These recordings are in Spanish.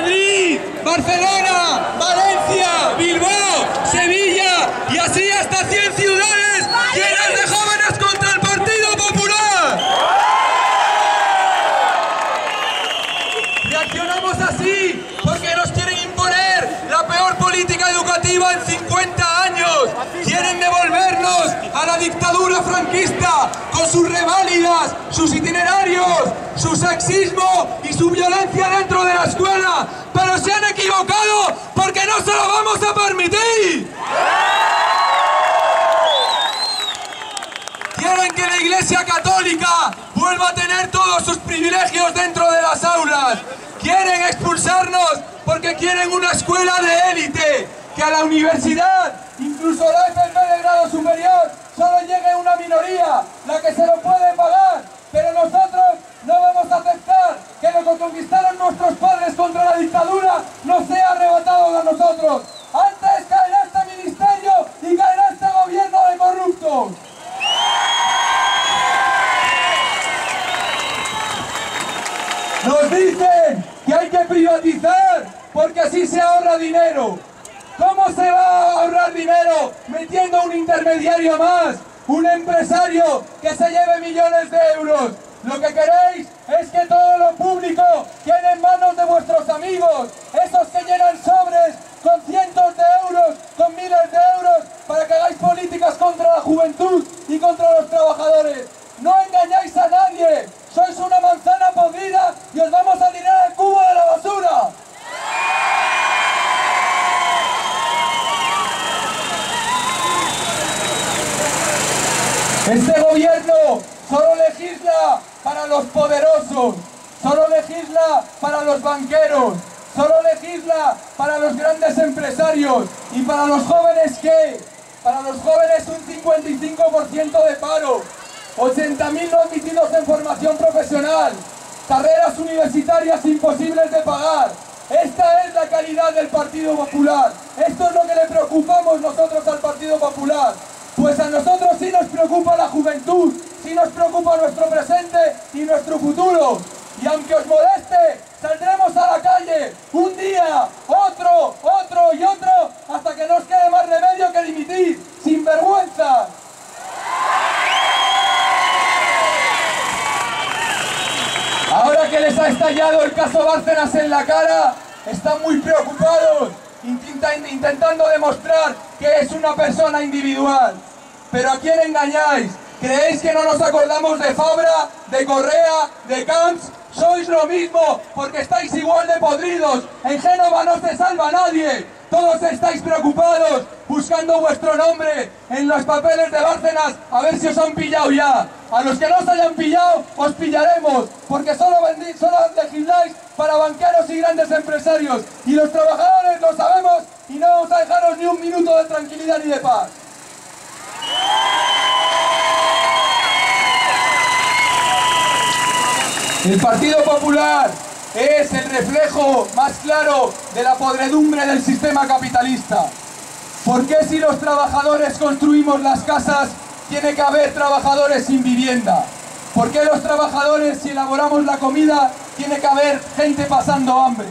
Madrid, Barcelona, Valencia, Bilbao, Sevilla y así hasta 100 ciudades llenas de jóvenes contra el Partido Popular. Reaccionamos así porque nos quieren imponer la peor política educativa en 50 años. Quieren devolvernos a la dictadura franquista normas, sus itinerarios, su sexismo y su violencia dentro de la escuela. Pero se han equivocado porque no se lo vamos a permitir. Quieren que la Iglesia Católica vuelva a tener todos sus privilegios dentro de las aulas. Quieren expulsarnos porque quieren una escuela de élite. Que a la universidad, incluso la FP de grado superior, solo llegue una minoría, la que se lo puede pagar. Pero nosotros no vamos a aceptar que lo que conquistaron nuestros padres contra la dictadura no sea arrebatado a nosotros. Antes caerá este ministerio y caerá este gobierno de corruptos. Nos dicen que hay que privatizar porque así se ahorra dinero. ¿Cómo se va a ahorrar dinero metiendo un intermediario más? Un empresario que se lleve millones de euros. Lo que queréis es que todo lo público quede en manos de vuestros amigos, esos que llenan sobres con cientos de euros, con miles de euros, para que hagáis políticas contra la juventud y contra los trabajadores. No engañáis a nadie, sois una manzana podrida y os vamos a tirar al cubo de la basura. Este gobierno solo legisla para los poderosos, solo legisla para los banqueros, solo legisla para los grandes empresarios y para los jóvenes ¿qué? Para los jóvenes un 55% de paro, 80.000 no admitidos en formación profesional, carreras universitarias imposibles de pagar. Esta es la calidad del Partido Popular. Esto es lo que le preocupamos nosotros al Partido Popular. Pues a nosotros sí nos preocupa la juventud, sí nos preocupa nuestro presente y nuestro futuro. Y aunque os moleste, saldremos a la calle un día, otro, otro y otro, hasta que nos quede más remedio que dimitir, sin vergüenza. Ahora que les ha estallado el caso Bárcenas en la cara, están muy preocupados, intentan- intentando demostrar que es una persona individual. Pero ¿a quién engañáis? ¿Creéis que no nos acordamos de Fabra, de Correa, de Camps? Sois lo mismo, porque estáis igual de podridos. En Génova no se salva nadie. Todos estáis preocupados, buscando vuestro nombre en los papeles de Bárcenas, a ver si os han pillado ya. A los que no os hayan pillado, os pillaremos, porque solo, solo legisláis para banqueros y grandes empresarios. Y los trabajadores lo sabemos y no vamos a dejaros ni un minuto de tranquilidad ni de paz. El Partido Popular es el reflejo más claro de la podredumbre del sistema capitalista. ¿Por qué si los trabajadores construimos las casas tiene que haber trabajadores sin vivienda? ¿Por qué los trabajadores si elaboramos la comida tiene que haber gente pasando hambre?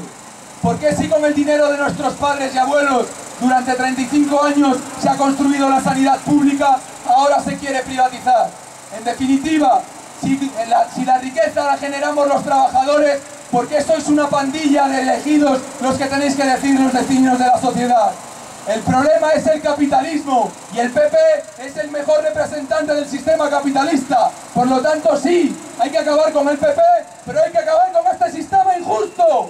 ¿Por qué si con el dinero de nuestros padres y abuelos durante 35 años se ha construido la sanidad pública, ahora se quiere privatizar? En definitiva, si la, si la riqueza la generamos los trabajadores, ¿por qué sois una pandilla de elegidos los que tenéis que decir los destinos de la sociedad? El problema es el capitalismo y el PP es el mejor representante del sistema capitalista. Por lo tanto, sí, hay que acabar con el PP, pero hay que acabar con este sistema injusto.